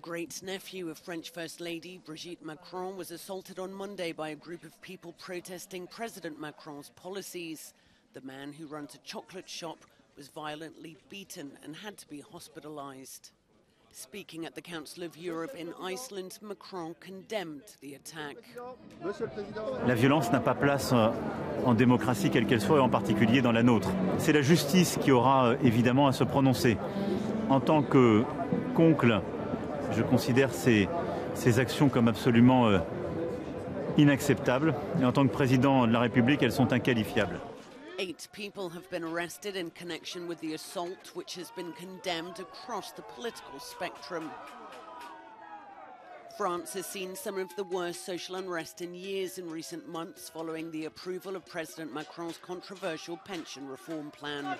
great nephew of French First Lady Brigitte Macron was assaulted on Monday by a group of people protesting President Macron's policies. The man who runs a chocolate shop was violently beaten and had to be hospitalized. Speaking at the Council of Europe in Iceland, Macron condemned the attack. La violence n'a pas place euh, en démocratie quelle qu'elle soit et en particulier dans la nôtre. C'est la justice qui aura euh, évidemment à se prononcer. En tant que qu'oncle, je considère ces, ces actions comme absolument euh, inacceptables et en tant que président de la République, elles sont inqualifiables. Eight people have been arrested in connection with the assault, which has been condemned across the political spectrum. France has seen some of the worst social unrest in years in recent months following the approval of President Macron's controversial pension reform plan.